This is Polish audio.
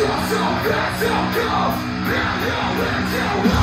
so bad, so cold,